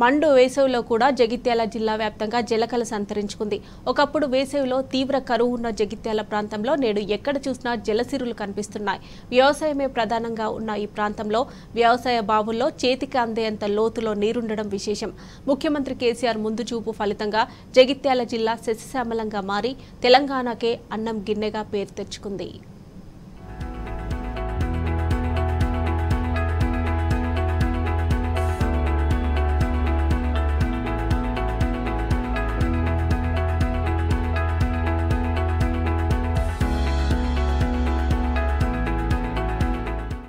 మండు వేసవిలో కూడా జగిత్యాల జిల్లా వ్యాప్తంగా జలకల సంతరించుకుంది ఒకప్పుడు వేసవిలో తీవ్ర కరువు ఉన్న జగిత్యాల ప్రాంతంలో నేడు ఎక్కడ చూసినా జలసిరులు కనిపిస్తున్నాయి. వ్యవసాయమే ప్రధానంగా ఉన్న ఈ ప్రాంతంలో వ్యవసాయ బావుల్లో చేతికి అందేంత లోతులో నీరుండడం విశేషం. ముఖ్యమంత్రి కేసీఆర్ ముందు చూపు ఫలితంగా జగిత్యాల జిల్లా శశిశ్యామలంగా మారి తెలంగాణకే అన్నం గిన్నెగా పేరు తెచ్చుకుంది.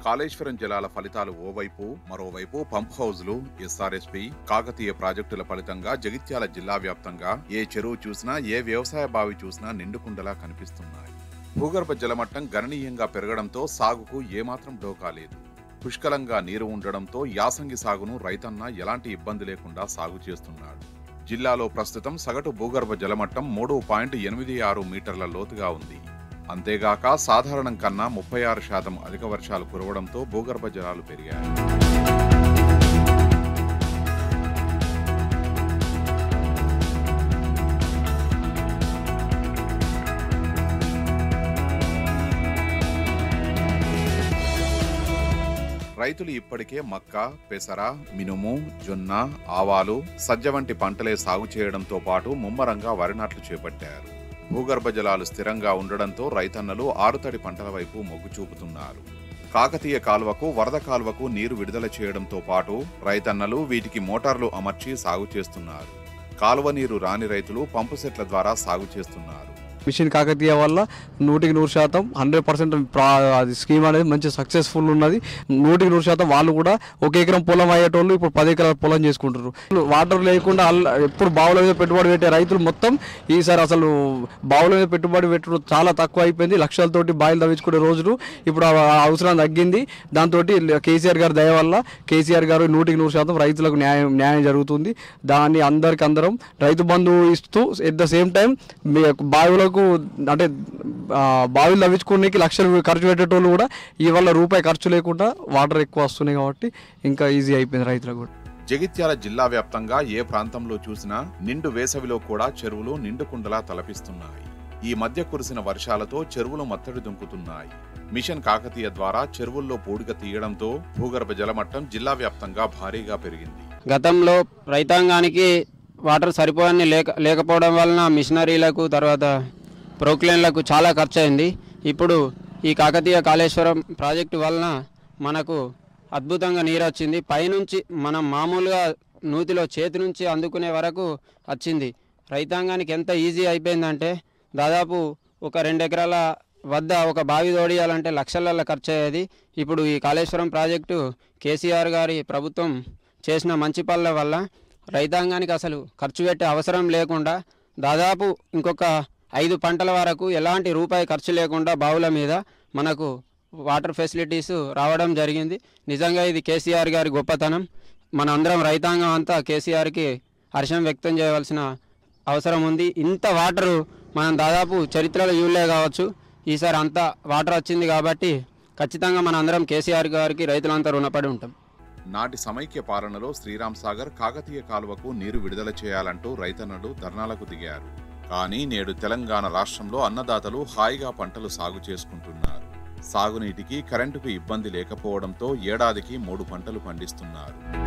కాళేశ్వరం జలాల ఫలితాలు ఓవైపు మరోవైపు పంప్ హౌజ్లు ఎస్ఆర్ఎస్పి కాకతీయ ప్రాజెక్టుల ఫలితంగా జగిత్యాల జిల్లా వ్యాప్తంగా ఏ చెరువు చూసినా ఏ వ్యవసాయ బావి చూసినా నిండుకుండలా కనిపిస్తున్నాయి. భూగర్భ జలమట్టం గణనీయంగా పెరగడంతో సాగుకు ఏమాత్రం డోకా లేదు. పుష్కలంగా నీరు ఉండడంతో యాసంగి సాగును రైతన్న ఎలాంటి ఇబ్బంది లేకుండా సాగు చేస్తున్నాడు. జిల్లాలో ప్రస్తుతం సగటు భూగర్భ జలమట్టం మూడు పాయింట్ ఎనిమిది ఆరు మీటర్ల లోతుగా ఉంది. అంతేగాక సాధారణం కన్నా ముప్పై ఆరు శాతం అధిక వర్షాలు కురవడంతో భూగర్భ జలాలు పెరిగాయి. రైతులు ఇప్పటికే మక్క పెసర మినుము జొన్న ఆవాలు సజ్జ వంటి పంటలే సాగు చేయడంతో పాటు ముమ్మరంగా వరి నాట్లు చేపట్టారు. భూగర్భ జలాలు స్థిరంగా ఉండడంతో రైతన్నలు ఆరుతడి పంటల వైపు మొగ్గు చూపుతున్నారు. కాకతీయ కాలువకు వరద కాలువకు నీరు విడుదల చేయడంతో పాటు రైతన్నలు వీటికి మోటార్లు అమర్చి సాగు చేస్తున్నారు. కాలువ నీరు రాని రైతులు పంపు సెట్ల ద్వారా సాగు చేస్తున్నారు. మిషన్ కాకతీయ వల్ల నూటికి నూరు శాతం హండ్రెడ్ పర్సెంట్ అది స్కీమ్ అనేది మంచి సక్సెస్ఫుల్ ఉన్నది. నూటికి నూరు శాతం వాళ్ళు కూడా ఒక ఎకరం పొలం అయ్యేటోళ్ళు ఇప్పుడు పది ఎకరాల పొలం చేసుకుంటారు వాటర్ లేకుండా ఎప్పుడు బావుల మీద పెట్టుబడి పెట్టే రైతులు మొత్తం ఈసారి అసలు బావుల మీద పెట్టుబడి పెట్టడం చాలా తక్కువ అయిపోయింది. లక్షలతోటి బాయిలు తవ్వించుకునే రోజులు ఇప్పుడు ఆ అవసరం తగ్గింది. దాంతో కేసీఆర్ గారి దయ వల్ల కేసీఆర్ గారు నూటికి నూరు శాతం రైతులకు న్యాయం న్యాయం జరుగుతుంది. దాన్ని అందరికి అందరం రైతు బంధువు ఇస్తూ ఎట్ ద సేమ్ టైం బావులకు అంటే ఆ, బావిలు తవ్వించుకోనికి లక్షలు ఖర్చు పెట్టేటోళ్ళు కూడా ఈ వల్ల రూపాయి ఖర్చు లేకుండా వాటర్ ఎక్కువ వస్తున్నాయి కాబట్టి ఇంకా ఈజీ అయిపోయింది రైతులకు కూడా. జగిత్యాల జిల్లా వ్యాప్తంగా ఏ ప్రాంతంలో చూసినా నిండు వేసవిలో కూడా చెరువులు నిండుకుండలా తలపిస్తున్నాయి. ఈ మధ్య కురిసిన వర్షాలతో చెరువులు మత్తడి దుంకుతున్నాయి. మిషన్ కాకతీయ ద్వారా చెరువుల్లో పూడిక తీయడంతో భూగర్భ జలమట్టం జిల్లా వ్యాప్తంగా భారీగా పెరిగింది. గతంలో రైతాంగానికి వాటర్ సరిపోని లేక లేకపోవడం వలన మిషనరీలకు తర్వాత ప్రోక్లైన్లకు చాలా ఖర్చు అయింది ఇప్పుడు ఈ కాకతీయ కాళేశ్వరం ప్రాజెక్టు వలన మనకు అద్భుతంగా నీరు వచ్చింది పైనుంచి మనం మామూలుగా నూతిలో చేతి నుంచి అందుకునే వరకు వచ్చింది. రైతాంగానికి ఎంత ఈజీ అయిపోయిందంటే దాదాపు ఒక రెండు ఎకరాల వద్ద ఒక బావి తోడియాలంటే లక్షలల్లో ఖర్చు అయ్యేది ఇప్పుడు ఈ కాళేశ్వరం ప్రాజెక్టు కేసీఆర్ గారి ప్రభుత్వం చేసిన మంచి పనుల వల్ల రైతాంగానికి అసలు ఖర్చు పెట్టే అవసరం లేకుండా దాదాపు ఇంకొక ఐదు పంటల వరకు ఎలాంటి రూపాయి ఖర్చు లేకుండా బావుల మీద మనకు వాటర్ ఫెసిలిటీస్ రావడం జరిగింది. నిజంగా ఇది కేసీఆర్ గారి గొప్పతనం. మన అందరం రైతాంగం అంతా కేసీఆర్కి హర్షం వ్యక్తం చేయవలసిన అవసరం ఉంది. ఇంత వాటరు మనం దాదాపు చరిత్రలో యూలే కావచ్చు. ఈసారి అంత వాటర్ వచ్చింది కాబట్టి ఖచ్చితంగా మన అందరం కేసీఆర్ గారికి రైతులంతా రుణపడి ఉంటాం. నాటి సమైక్య పాలనలో శ్రీరామ్ సాగర్ కాకతీయ కాలువకు నీరు విడుదల చేయాలంటూ రైతన్నలు ధర్నాలకు దిగారు. కానీ నేడు తెలంగాణ రాష్ట్రంలో అన్నదాతలు హాయిగా పంటలు సాగు చేసుకుంటున్నారు. సాగునీటికి కరెంటుకు ఇబ్బంది లేకపోవడంతో ఏడాదికి మూడు పంటలు పండిస్తున్నారు.